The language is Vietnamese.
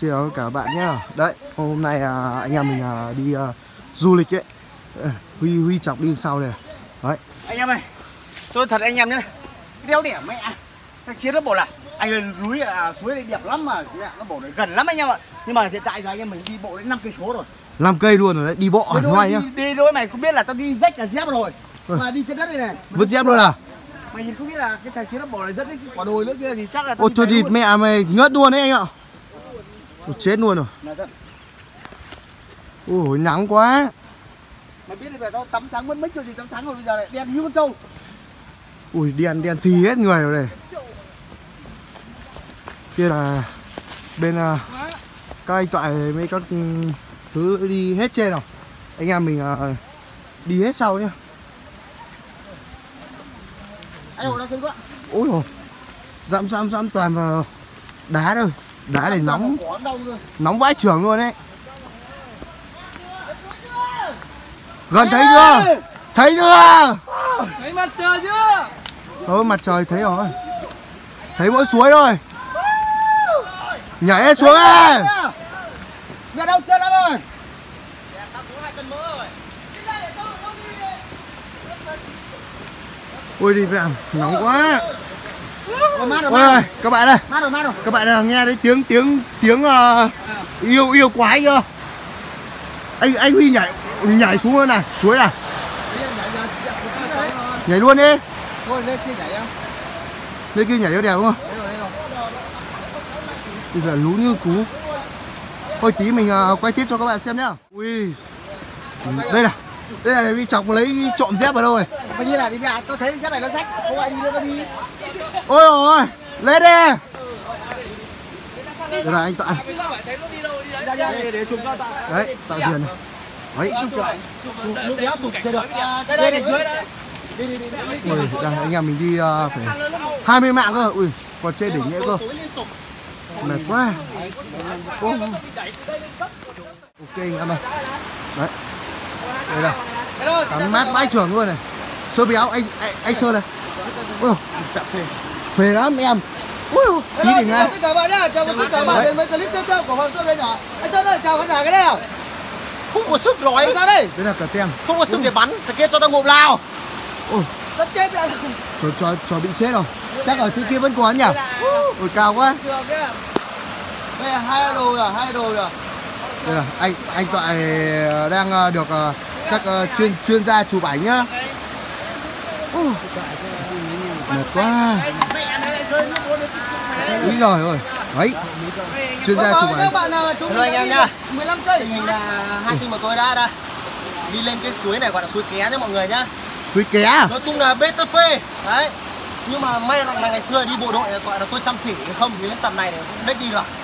xin chào cả bạn nhé Đấy, hôm nay à, anh em mình à, đi à, du lịch ấy. Ờ, Huy, Huy chọc đi sau này. Đấy, anh em ơi tôi thật anh em nhé đeo đẻ mẹ thằng chiến nó bảo là anh ơi núi à, suối này đẹp lắm mà mẹ nó bảo là gần lắm anh em ạ. Nhưng mà hiện tại giờ anh em mình đi bộ đến năm cây số rồi. 5 cây luôn rồi đấy, đi bộ hẳn hoài nhá. đi, đôi mày không biết là tao đi rách cả dép rồi. Ừ. mà đi trên đất đây này. Vứt dép luôn à? Mày nhìn không biết là cái thằng chiến nó bảo là rất cái quả đồi nữa kia thì chắc là Ôi thôi đi mẹ mày ngất luôn đấy anh ạ Ôi, Chết luôn rồi. Ôi nắng quá. Mày biết là tao tắm trắng mất mấy chưa gì tắm trắng rồi bây giờ lại đen như con trâu. Ui đen đen thì hết người rồi này Kia là bên à, các anh toại mấy các ừ, thứ đi hết trên rồi Anh em mình à, đi hết sau nhá. Anh ơi đang chơi quá. Ôi rồi Dẫm dẫm dẫm toàn vào đá thôi Đá để nóng. rồi. Nóng vãi trưởng luôn đấy. Gần thấy chưa? Thấy chưa? Thấy mặt trời chưa? Thôi mặt trời thấy rồi. Thấy mỗi suối thôi. Nhảy xuống đi mẹ đâu chơi lắm rồi? Ui đi mẹ nóng quá Ôi, các bạn ơi. Mát rồi mát rồi. Các bạn nào nghe đấy tiếng tiếng tiếng ờ, yêu yêu quái chưa? Anh anh Huy nhảy nhảy xuống luôn này Suối này. Nhảy luôn đi. Thôi lên kia nhảy em. Lên kia nhảy cho đẹp đúng không? Bây giờ lú như cú. Thôi tí mình ờ, quay tiếp cho các bạn xem nhá. Ui. Đây này Đây là bị chọc lấy trộm dép ở đâu này Bao nhiêu là đi mẹ, tôi thấy cái này nó rách, không ai đi nữa tôi đi. Ôi ôi Lên đi Đây là anh Tạ. Đấy Tạ Hiền này Đấy lúc đéo chụp chưa được. Đây đây dưới đây. Đi đi đi. Ui, đây, anh em mình đi ờ, phải 20 mạng cơ Ui còn trên đỉnh nữa cơ Mệt quá Ô. Ok anh em ơi Đấy Đây Đây. Rồi. Tắm mát vãi trưởng luôn này. Sơ béo anh anh, anh sơ này. Ui Phê lắm em. Ui tí đỉnh ngay Tất cả bạn nhá, chào tất cả bạn đến với clip tiếp theo của Hoàng Xuân đây nhỏ. Anh Xuân ơi, chào khán giả cái đây không có sức nói Làm sao đây? Đây là cả tem. Không có sức để bắn thằng kia cho tao ngộp lao Rất chết rồi. Cho, cho, cho bị chết rồi. Chắc ở trên kia vẫn còn nhỉ? Ui. Cao quá. Đây là hai đồ rồi, hai đồ rồi. Đây là anh anh Toại đang ờ, được ờ, các ờ, chuyên chuyên gia chụp ảnh nhá Ui, Mệt quá. Úi giời ơi Đấy Chuyên gia chụp ảnh mà Hello anh em nhá. 15 cây. tình hình là hai team của tôi đã đã đi lên cái suối này gọi là suối ké nhá mọi người nhá Suối ké à? nói chung là bê tơ phê đấy nhưng mà may là ngày xưa đi bộ đội gọi là tôi chăm chỉ không thì đến tầm này để đếch đi được